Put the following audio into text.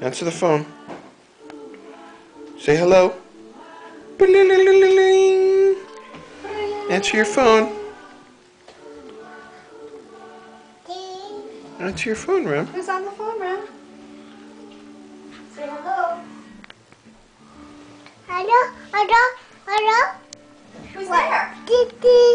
Answer the phone. Say hello. Answer your phone. Answer your phone, Rem. Who's on the phone, Rem? Say hello. Hello, hello, hello. Who's there? Titi.